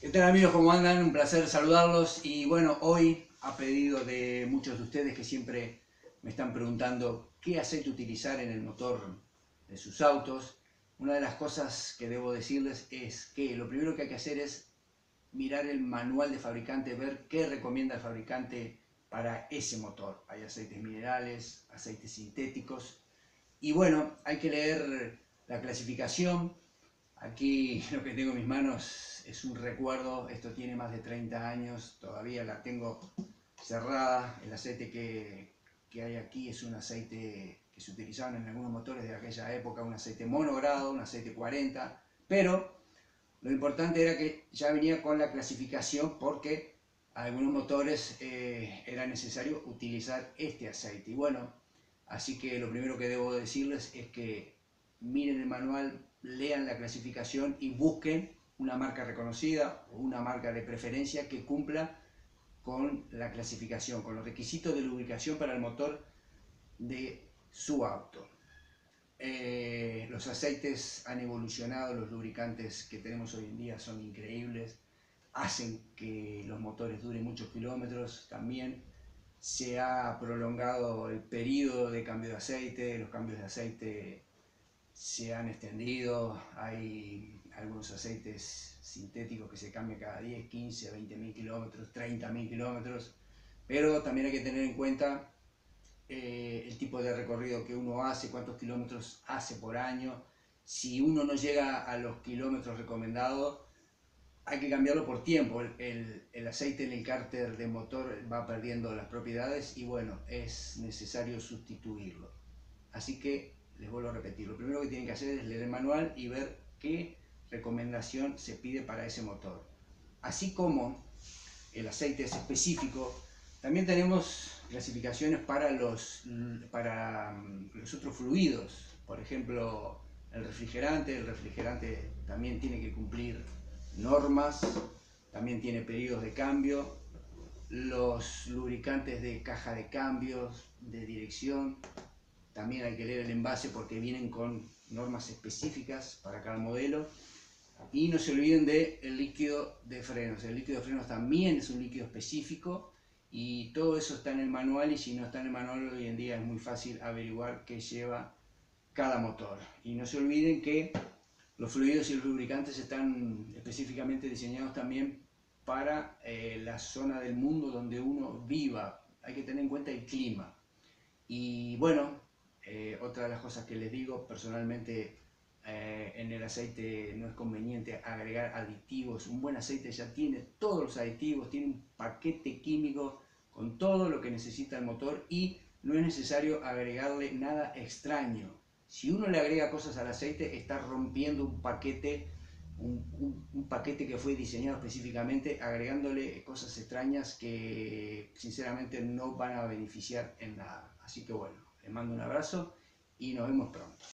¿Qué tal amigos? ¿Cómo andan? Un placer saludarlos y bueno, hoy a pedido de muchos de ustedes que siempre me están preguntando qué aceite utilizar en el motor de sus autos, una de las cosas que debo decirles es que lo primero que hay que hacer es mirar el manual de fabricante, ver qué recomienda el fabricante para ese motor. Hay aceites minerales, aceites sintéticos y bueno, hay que leer la clasificación. Aquí lo que tengo en mis manos es un recuerdo, esto tiene más de 30 años, todavía la tengo cerrada, el aceite que, hay aquí es un aceite que se utilizaban en algunos motores de aquella época, un aceite monogrado, un aceite 40, pero lo importante era que ya venía con la clasificación porque algunos motores eh, era necesario utilizar este aceite. Y bueno, así que lo primero que debo decirles es que miren el manual, lean la clasificación y busquen una marca reconocida o una marca de preferencia que cumpla con la clasificación, con los requisitos de lubricación para el motor de su auto. Eh, los aceites han evolucionado, los lubricantes que tenemos hoy en día son increíbles, hacen que los motores duren muchos kilómetros, también se ha prolongado el periodo de cambio de aceite, los cambios de aceite se han extendido, hay algunos aceites sintéticos que se cambian cada 10, 15, 20 mil kilómetros, 30 mil kilómetros, pero también hay que tener en cuenta eh, el tipo de recorrido que uno hace, cuántos kilómetros hace por año. Si uno no llega a los kilómetros recomendados, hay que cambiarlo por tiempo. El, el, aceite en el cárter de motor va perdiendo las propiedades y bueno, es necesario sustituirlo. Así que les vuelvo a repetir, lo primero que tienen que hacer es leer el manual y ver qué recomendación se pide para ese motor. Así como el aceite es específico, también tenemos clasificaciones para los, para mm, los otros fluidos. Por ejemplo, el refrigerante, el refrigerante también tiene que cumplir normas, también tiene periodos de cambio, los lubricantes de caja de cambios, de dirección, también hay que leer el envase porque vienen con normas específicas para cada modelo. Y no se olviden del el líquido de frenos. El líquido de frenos también es un líquido específico y todo eso está en el manual y si no está en el manual hoy en día es muy fácil averiguar qué lleva cada motor. Y no se olviden que los fluidos y los lubricantes están específicamente diseñados también para eh, la zona del mundo donde uno viva. Hay que tener en cuenta el clima. Y bueno, otra de las cosas que les digo, personalmente eh, en el aceite no es conveniente agregar aditivos. Un buen aceite ya tiene todos los aditivos, tiene un paquete químico con todo lo que necesita el motor y no es necesario agregarle nada extraño. Si uno le agrega cosas al aceite, está rompiendo un paquete, un, un paquete que fue diseñado específicamente, agregándole cosas extrañas que sinceramente no van a beneficiar en nada. Así que bueno, les mando un abrazo y nos vemos pronto.